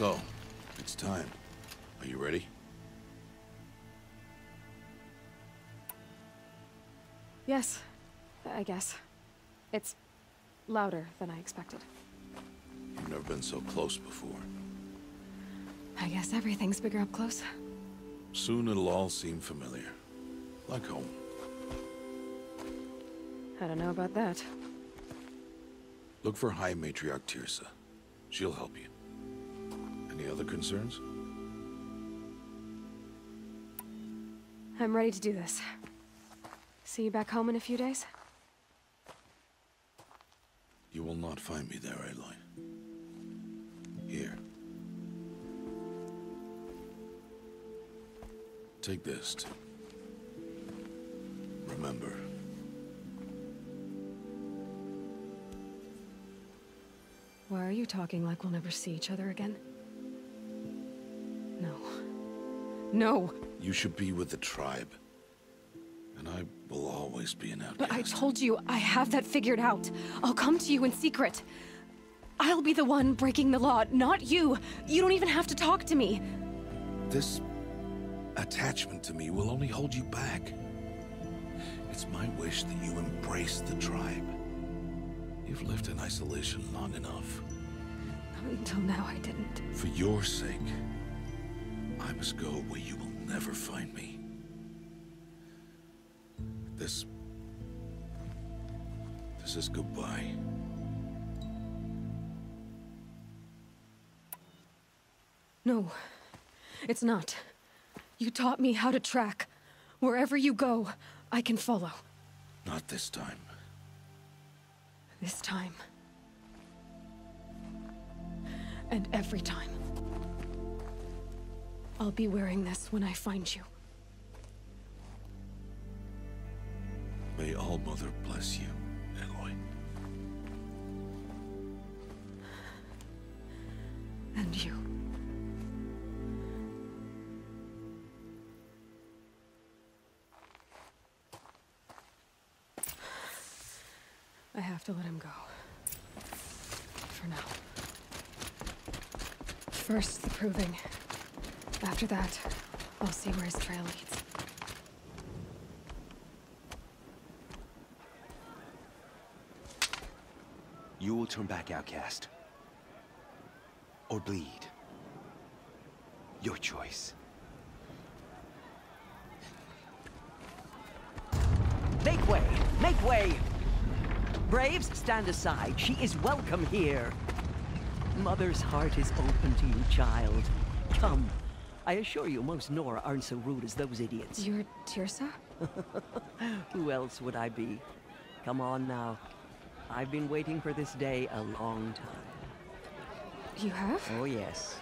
So, it's time. Are you ready? Yes, I guess. It's louder than I expected. You've never been so close before. I guess everything's bigger up close. Soon it'll all seem familiar. Like home. I don't know about that. Look for High Matriarch Teersa. She'll help you. Other concerns? I'm ready to do this. See you back home in a few days? You will not find me there, Aloy. Here. Take this, too. Remember. Why are you talking like we'll never see each other again? No! You should be with the tribe. And I will always be an outcast. But I told you, I have that figured out. I'll come to you in secret. I'll be the one breaking the law, not you. You don't even have to talk to me. This attachment to me will only hold you back. It's my wish that you embrace the tribe. You've lived in isolation long enough. Not Until now, I didn't. For your sake, I must go where you will never find me. This... This is goodbye. No, it's not. You taught me how to track. Wherever you go, I can follow. Not this time. This time. And every time. I'll be wearing this when I find you. May All Mother bless you, Aloy. And you. I have to let him go. For now. First, the proving. After that, I'll see where his trail leads. You will turn back outcast. Or bleed. Your choice. Make way! Make way! Braves, stand aside. She is welcome here. Mother's heart is open to you, child. Come. I assure you, most Nora aren't so rude as those idiots. You're Teersa? Who else would I be? Come on now. I've been waiting for this day a long time. You have? Oh, yes.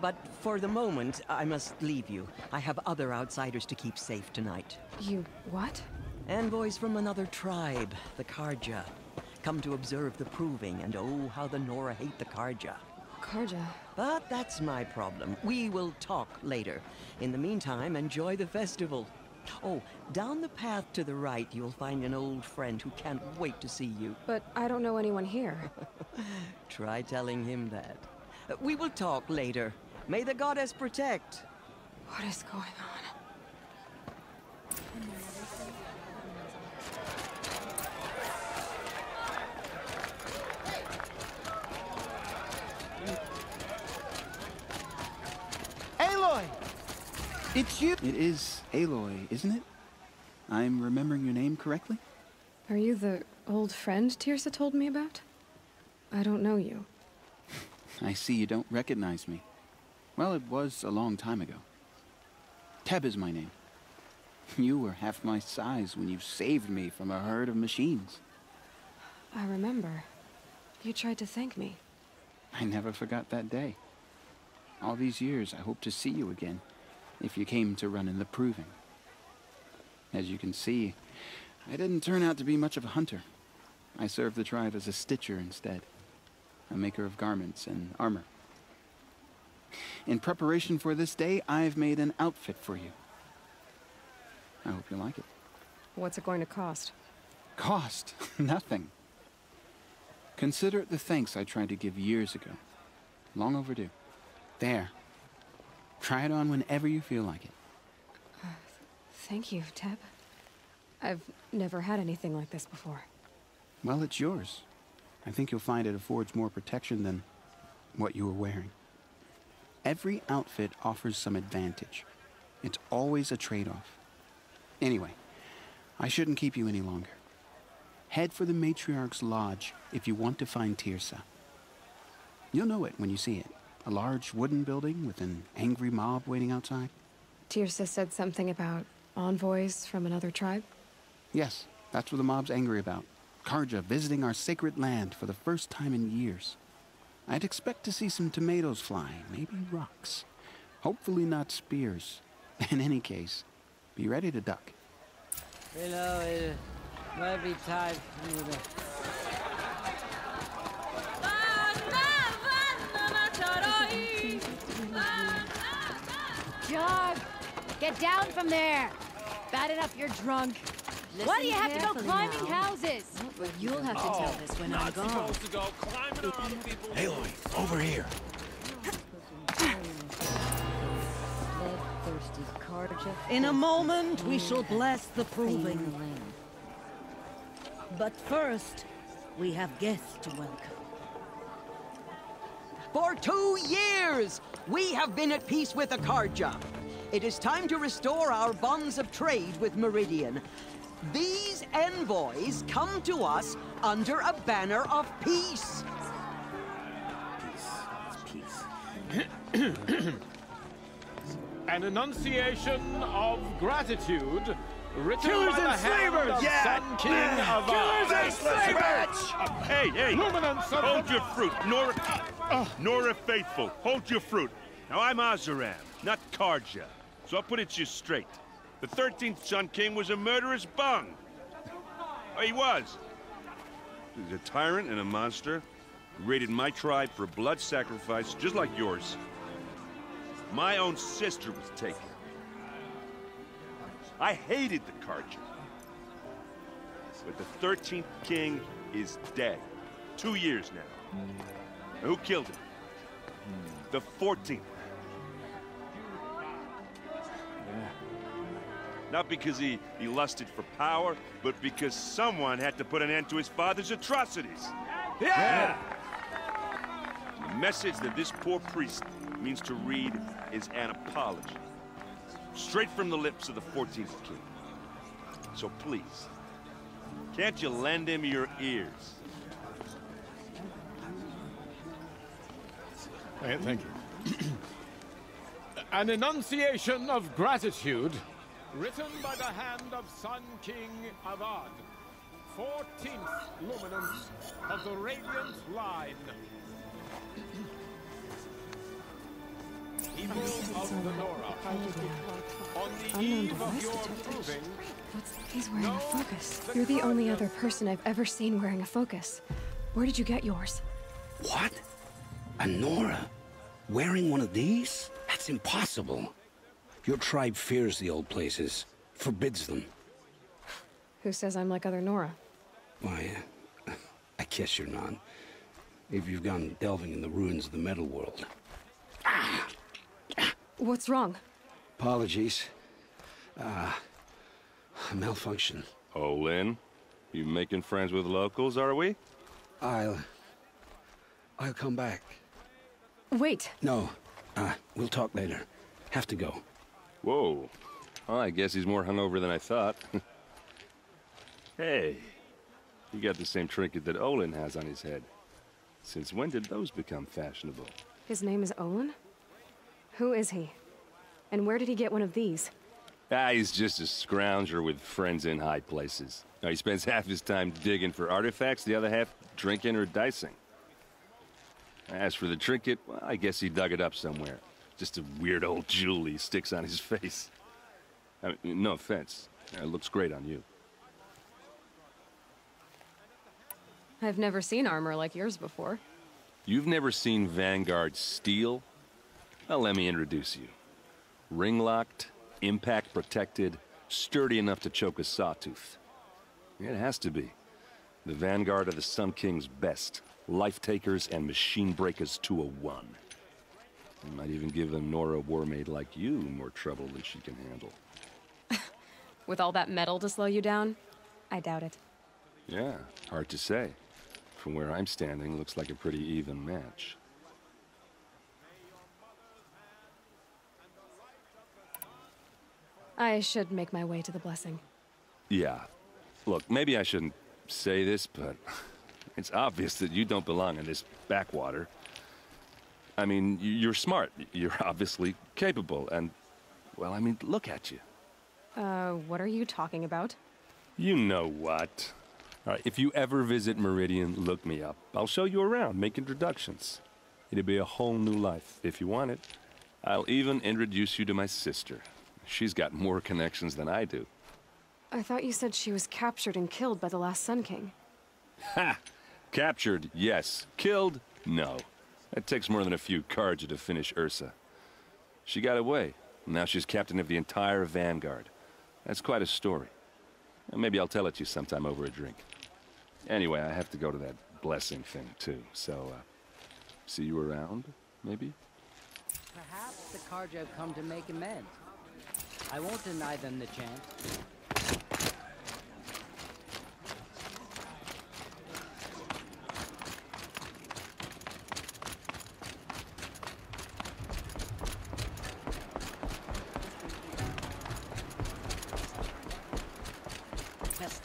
But for the moment, I must leave you. I have other outsiders to keep safe tonight. You what? Envoys from another tribe, the Carja. Come to observe the proving, and oh, how the Nora hate the Carja. Carja. But that's my problem. We will talk later. In the meantime, enjoy the festival. Oh, down the path to the right, you'll find an old friend who can't wait to see you. But I don't know anyone here. Try telling him that. We will talk later. May the goddess protect. What is going on? It's you! It is Aloy, isn't it? I'm remembering your name correctly? Are you the old friend Teersa told me about? I don't know you. I see you don't recognize me. Well, it was a long time ago. Teb is my name. You were half my size when you saved me from a herd of machines. I remember. You tried to thank me. I never forgot that day. All these years, I hope to see you again, if you came to run in the proving. As you can see, I didn't turn out to be much of a hunter. I served the tribe as a stitcher instead, a maker of garments and armor. In preparation for this day, I've made an outfit for you. I hope you like it. What's it going to cost? Cost? Nothing. Consider it the thanks I tried to give years ago. Long overdue. There. Try it on whenever you feel like it. Thank you, Teb. I've never had anything like this before. Well, it's yours. I think you'll find it affords more protection than what you were wearing. Every outfit offers some advantage. It's always a trade off. Anyway, I shouldn't keep you any longer. Head for the Matriarch's Lodge if you want to find Teersa. You'll know it when you see it a large wooden building with an angry mob waiting outside. Teersa said something about envoys from another tribe. Yes, that's what the mob's angry about. Karja visiting our sacred land for the first time in years. I'd expect to see some tomatoes fly, maybe rocks. Hopefully not spears. In any case, be ready to duck. You know, it might be time for me to... Jog! Get down from there! Bad enough you're drunk. Why do you have to go climbing houses? You'll have to tell this when I'm oh, gone. to go climbing on other people's... Aloy, over here. In a moment, we shall bless the proving. But first, we have guests to welcome. For two years, we have been at peace with Akarja. It is time to restore our bonds of trade with Meridian. These envoys come to us under a banner of peace. Peace. peace. An enunciation of gratitude written Killers by the and hand slavers! of Yeah! Sun King of Killers and slavers! Hey, hey! Luminance of Hold the- your fruit, Nora. Nora Faithful, hold your fruit. Now I'm Oseram, not Carja, so I'll put it to you straight. The 13th Sun King was a murderous bung. Oh, he was. He's a tyrant and a monster. He raided my tribe for blood sacrifice, just like yours. My own sister was taken. I hated the Carja. But the 13th king is dead. Two years now. Who killed him? The 14th. Not because he, he lusted for power, but because someone had to put an end to his father's atrocities. Yeah! The message that this poor priest means to read is an apology. Straight from the lips of the 14th king. So please, can't you lend him your ears? Thank you. An enunciation of gratitude written by the hand of Sun King Avad, 14th luminance of the Radiant Line. People of the Nora, on the eve of your proving, What's he's wearing a focus? You're the only other person I've ever seen wearing a focus. Where did you get yours? What? A Nora? Wearing one of these? That's impossible. Your tribe fears the old places, forbids them. Who says I'm like other Nora? Why, uh, I guess you're not. If you've gone delving in the ruins of the metal world. What's wrong? Apologies. Ah, a malfunction. Oh, Lynn, you making friends with locals, are we? I'll... I'll come back. Wait. No, uh, we'll talk later. Have to go. Whoa. Well, I guess he's more hungover than I thought. hey, you got the same trinket that Olin has on his head. Since when did those become fashionable? His name is Olin? Who is he? And where did he get one of these? Ah, he's just a scrounger with friends in high places. Now, he spends half his time digging for artifacts, the other half drinking or dicing. As for the trinket, well, I guess he dug it up somewhere. Just a weird old jewel he sticks on his face. I mean, no offense. Uh, it looks great on you. I've never seen armor like yours before. You've never seen Vanguard steel? Well, let me introduce you. Ring-locked, impact-protected, sturdy enough to choke a sawtooth. It has to be. The Vanguard of the Sun King's best. Life takers and machine breakers to a one. It might even give a Nora Warmaid like you more trouble than she can handle. With all that metal to slow you down? I doubt it. Yeah, hard to say. From where I'm standing, looks like a pretty even match. I should make my way to the blessing. Yeah. Look, maybe I shouldn't say this, but it's obvious that you don't belong in this backwater. I mean, you're smart. You're obviously capable, and, well, I mean, look at you. Uh, what are you talking about? You know what. All right, if you ever visit Meridian, look me up. I'll show you around, make introductions. It'll be a whole new life, if you want it. I'll even introduce you to my sister. She's got more connections than I do. I thought you said she was captured and killed by the last Sun King. Ha! Captured, yes. Killed, no. That takes more than a few Carja to finish Ersa. She got away. Now she's captain of the entire Vanguard. That's quite a story. Maybe I'll tell it to you sometime over a drink. Anyway, I have to go to that blessing thing, too. So, uh, see you around, maybe? Perhaps the Carja have come to make amends. I won't deny them the chance.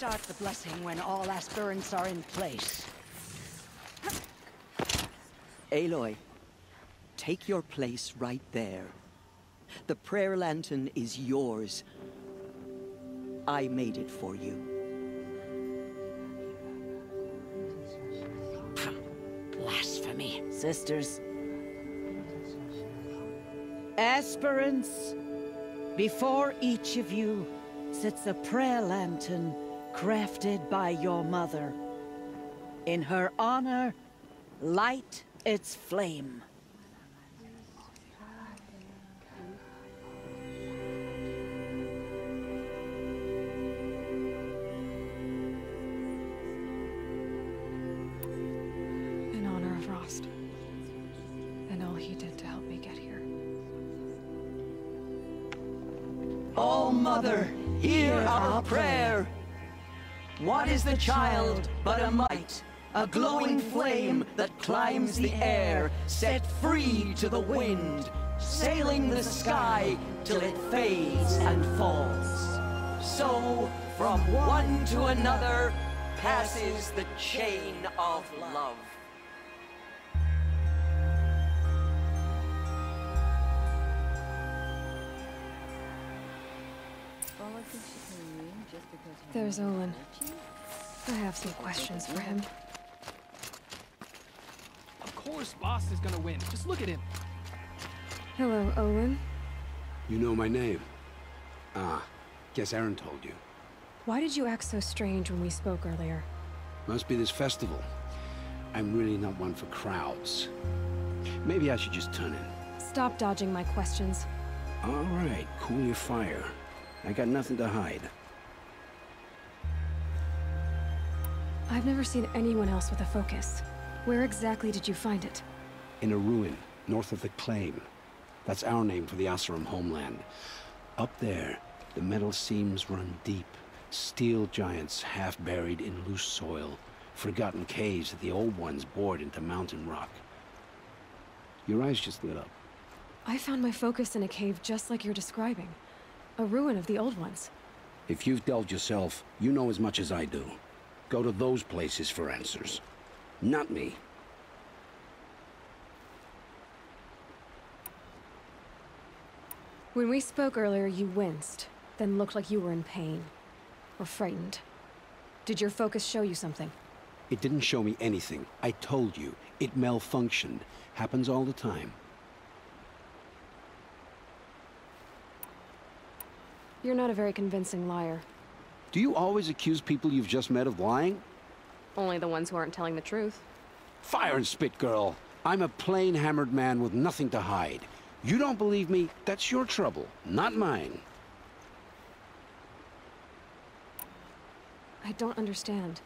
Start the blessing when all aspirants are in place. Aloy, take your place right there. The prayer lantern is yours. I made it for you. Blasphemy. Sisters. Aspirants, before each of you sits a prayer lantern crafted by your mother. In her honor, light its flame. Is the child but a mite, a glowing flame that climbs the air, set free to the wind, sailing the sky till it fades and falls? So, from one to another, passes the chain of love. There's Olin. I have some questions for him. Of course Bast is gonna win. Just look at him. Hello, Olin. You know my name? Ah, guess Erend told you. Why did you act so strange when we spoke earlier? Must be this festival. I'm really not one for crowds. Maybe I should just turn in. Stop dodging my questions. All right, cool your fire. I got nothing to hide. I've never seen anyone else with a focus. Where exactly did you find it? In a ruin, north of the Claim. That's our name for the Oseram homeland. Up there, the metal seams run deep. Steel giants half buried in loose soil. Forgotten caves that the old ones bored into mountain rock. Your eyes just lit up. I found my focus in a cave just like you're describing. A ruin of the old ones. If you've delved yourself, you know as much as I do. Go to those places for answers. Not me. When we spoke earlier, you winced, then looked like you were in pain. Or frightened. Did your focus show you something? It didn't show me anything. I told you. It malfunctioned. Happens all the time. You're not a very convincing liar. Do you always accuse people you've just met of lying? Only the ones who aren't telling the truth. Fire and spit, girl. I'm a plain hammered man with nothing to hide. You don't believe me? That's your trouble, not mine. I don't understand.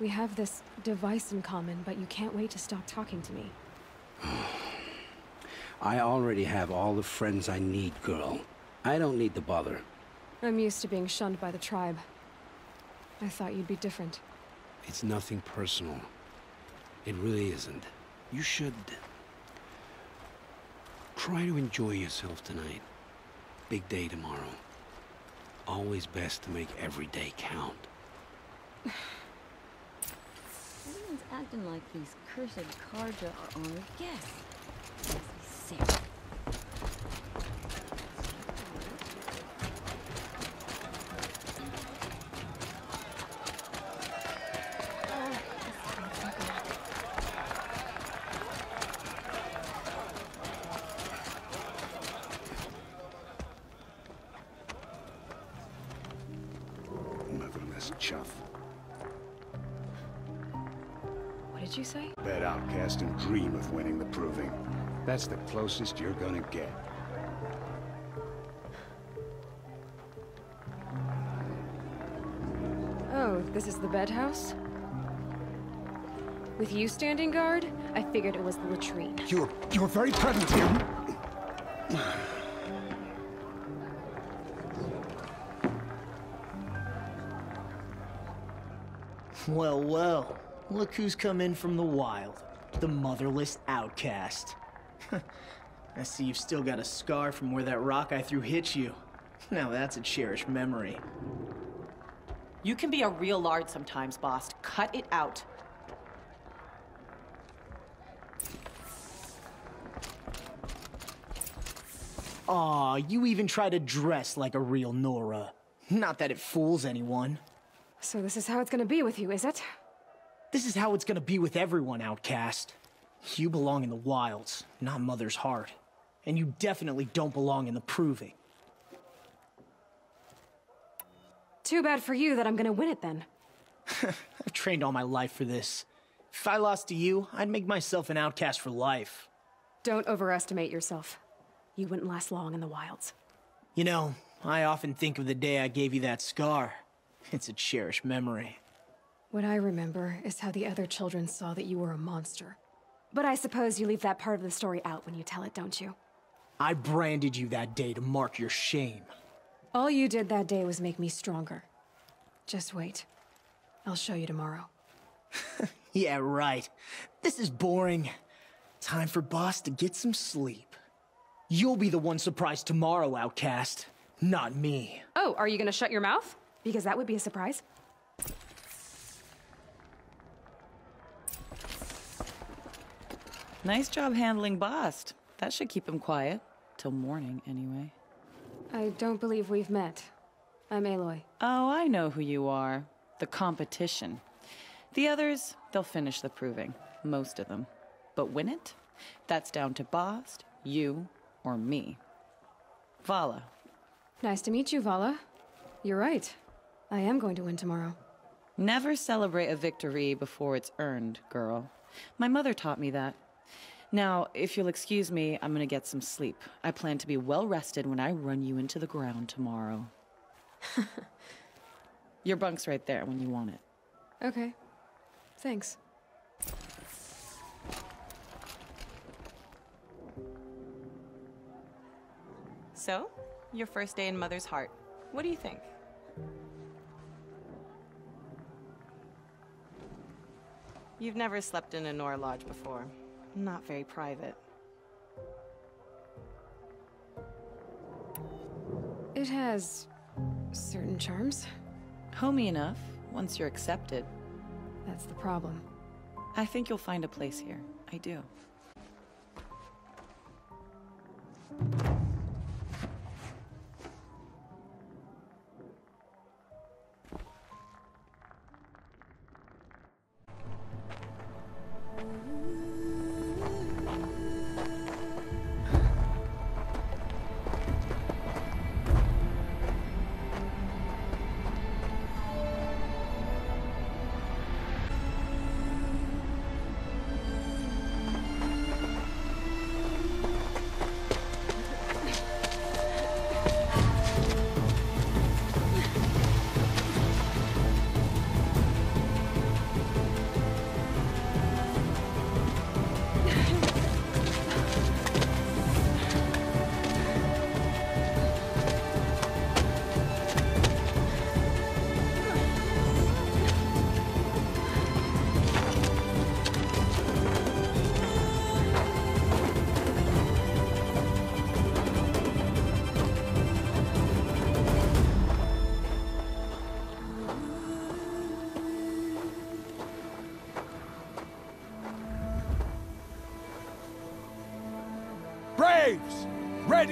We have this device in common, but you can't wait to stop talking to me. I already have all the friends I need, girl. I don't need the bother. I'm used to being shunned by the tribe. I thought you'd be different. It's nothing personal. It really isn't. You should... Try to enjoy yourself tonight. Big day tomorrow. Always best to make every day count. Everyone's acting like these cursed Carja are honored guests. Makes me sick. That's the closest you're gonna get. Oh, this is the bed house? With you standing guard, I figured it was the latrine. You're you're very present here. Well, well. Look who's come in from the wild. The motherless outcast. I see you've still got a scar from where that rock I threw hit you. Now that's a cherished memory. You can be a real lard sometimes, Bast. Cut it out. Aw, you even try to dress like a real Nora. Not that it fools anyone. So this is how it's gonna be with you, is it? This is how it's gonna be with everyone, outcast. You belong in the wilds, not Mother's Heart. And you definitely don't belong in the Proving. Too bad for you that I'm gonna win it then. I've trained all my life for this. If I lost to you, I'd make myself an outcast for life. Don't overestimate yourself. You wouldn't last long in the wilds. You know, I often think of the day I gave you that scar. It's a cherished memory. What I remember is how the other children saw that you were a monster. But I suppose you leave that part of the story out when you tell it, don't you? I branded you that day to mark your shame. All you did that day was make me stronger. Just wait. I'll show you tomorrow. Yeah, right. This is boring. Time for Bast to get some sleep. You'll be the one surprised tomorrow, outcast. Not me. Oh, are you gonna shut your mouth? Because that would be a surprise. Nice job handling Bast. That should keep him quiet. Till morning, anyway. I don't believe we've met. I'm Aloy. Oh, I know who you are. The competition. The others, they'll finish the proving. Most of them. But win it? That's down to Bast, you, or me. Vala. Nice to meet you, Vala. You're right. I am going to win tomorrow. Never celebrate a victory before it's earned, girl. My mother taught me that. Now, if you'll excuse me, I'm gonna get some sleep. I plan to be well rested when I run you into the ground tomorrow. Your bunk's right there when you want it. Okay. Thanks. So, your first day in Mother's Heart. What do you think? You've never slept in a Nora Lodge before. Not very private. It has certain charms. Homey enough, once you're accepted. That's the problem. I think you'll find a place here. I do.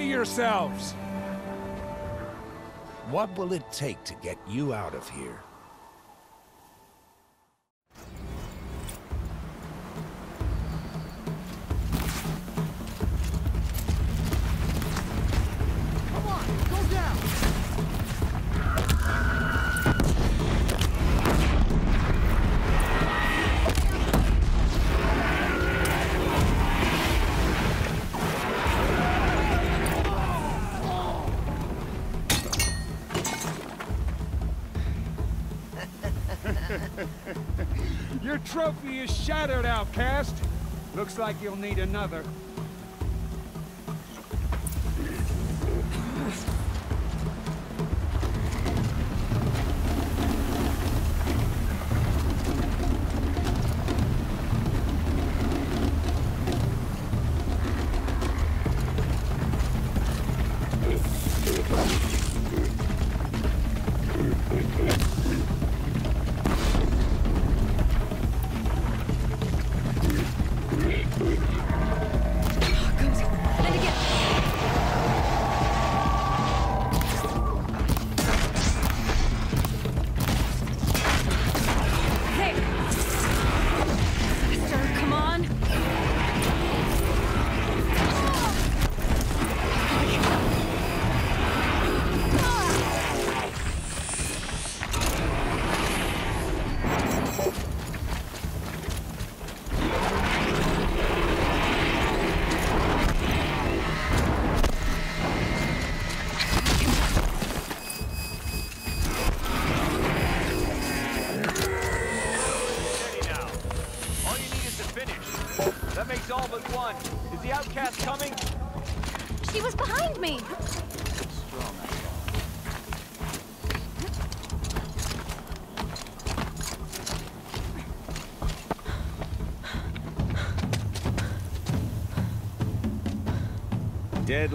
Steady yourselves! What will it take to get you out of here? Outcast. Looks like you'll need another.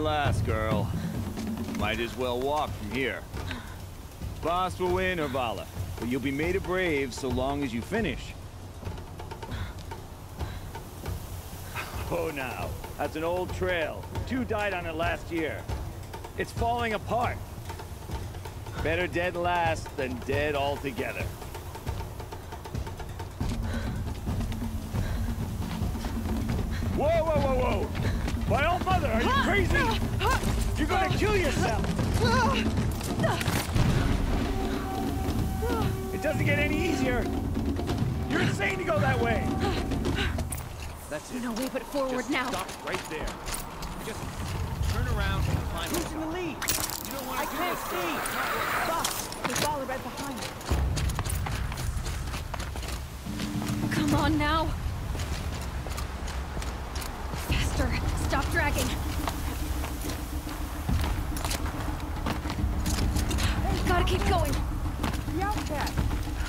Last, girl. Might as well walk from here. Bast will win, Orvala, but you'll be made a brave so long as you finish. Oh, now. That's an old trail. Two died on it last year. It's falling apart. Better dead last than dead altogether. Whoa, whoa, whoa, whoa! My old mother, are you crazy? You're gonna kill yourself! It doesn't get any easier! You're insane to go that way! That's it. No way but forward Just now. Stop right there. Just turn around and climb Who's in the lead? You don't want I can't see! Bast, there's Vala right behind you. Come on now! Dragging! Gotta keep going! The outcast!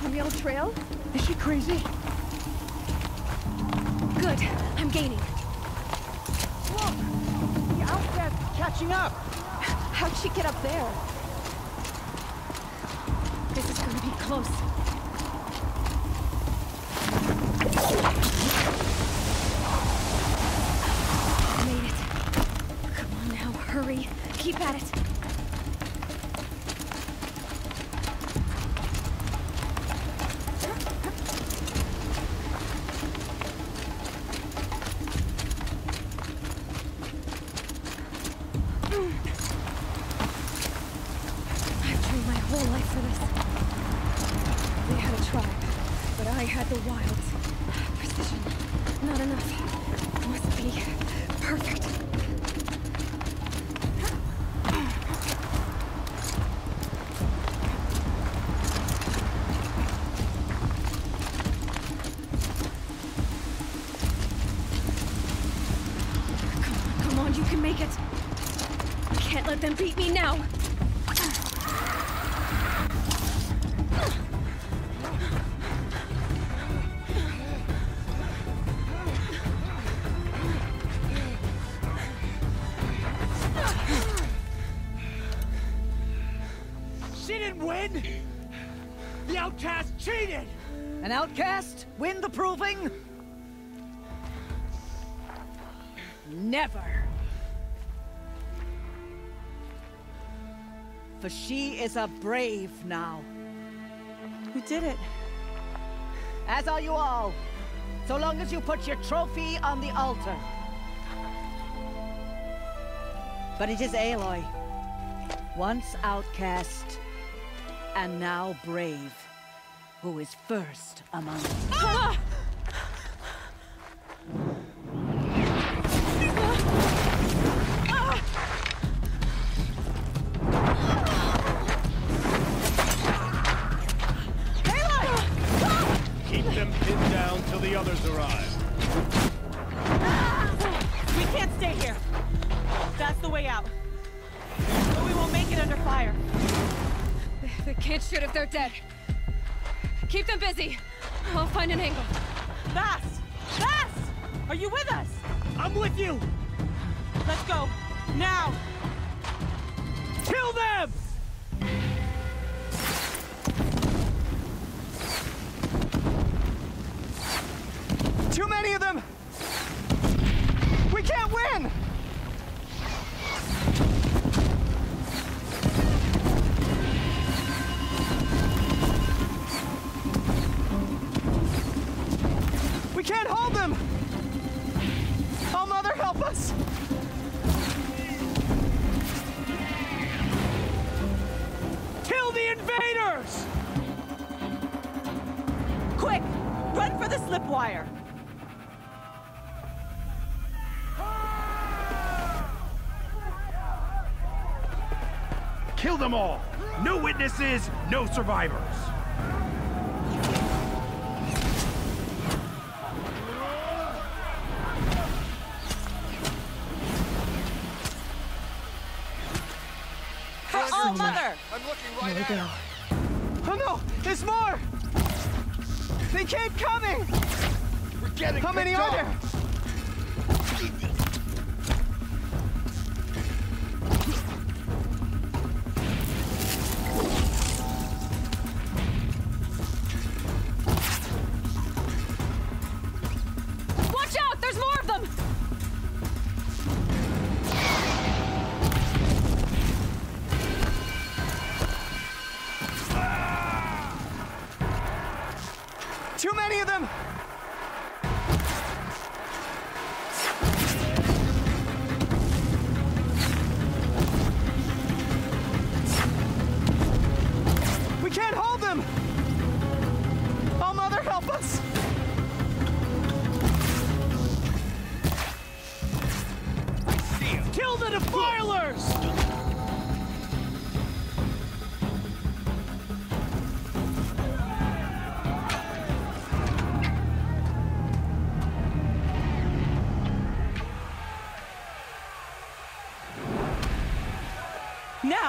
On the old trail? Is she crazy? Good. I'm gaining. Look! The outcast catching up! How'd she get up there? This is gonna be close. Hurry. Keep at it. Can't let them beat me now. She didn't win! The outcast cheated! An outcast? Win the proving? Never. For she is a brave now. You did it. As are you all. So long as you put your trophy on the altar. But it is Aloy. Once outcast, and now brave, who is first among us. Them pinned down till the others arrive. We can't stay here. That's the way out. But we won't make it under fire. They can't shoot if they're dead. Keep them busy. I'll find an angle. Bast! Bast! Are you with us? I'm with you! Let's go. Now! Kill them! Too many of them! We can't win! We can't hold them! Oh, Mother, help us! Kill the invaders! Quick! Run for the slip Kill them all! No witnesses, no survivors! For all mother! I'm looking right we at go. Oh no! There's more! They keep coming! We're getting How many picked are there?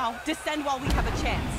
Now, descend while we have a chance.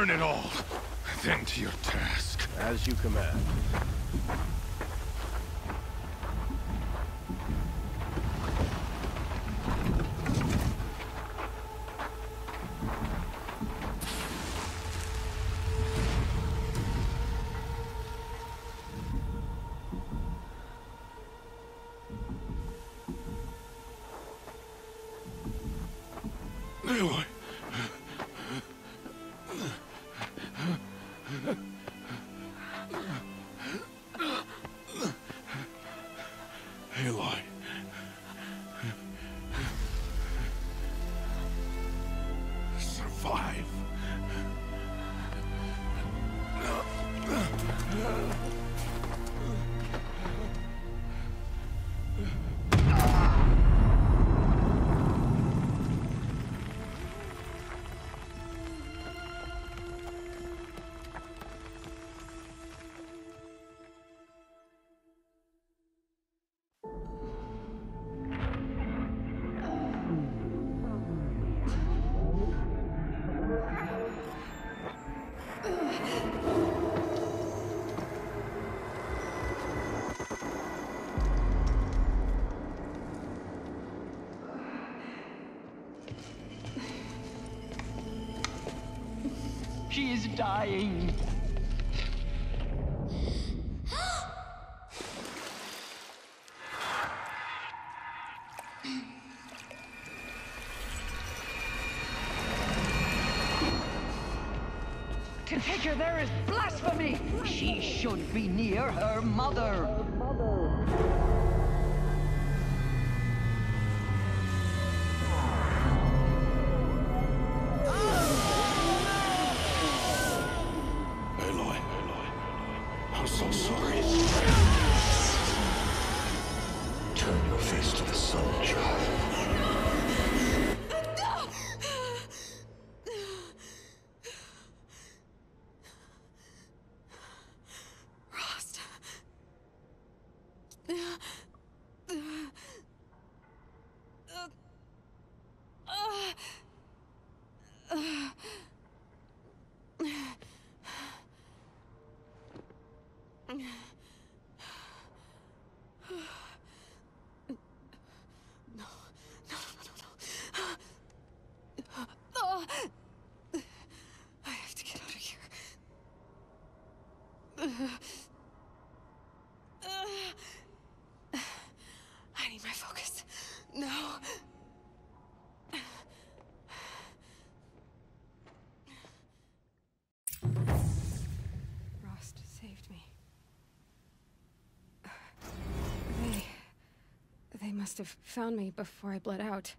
Burn it all, then to your task. As you command. She is dying. To take her there is blasphemy. She should be near her mother. Face to the sun, child. Rost. I have to get out of here. I need my focus. No. Rost saved me. They. They must have found me before I bled out.